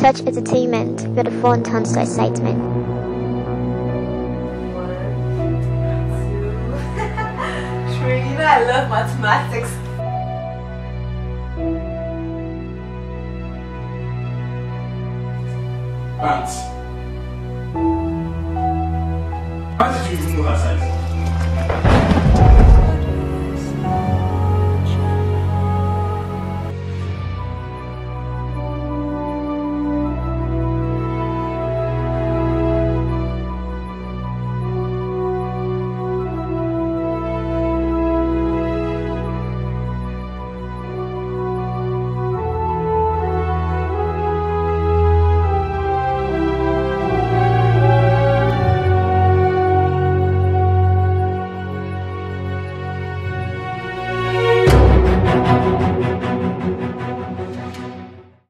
Torch Entertainment where the phone turns to excitement. You know I love mathematics. Maths. How did you even know that size?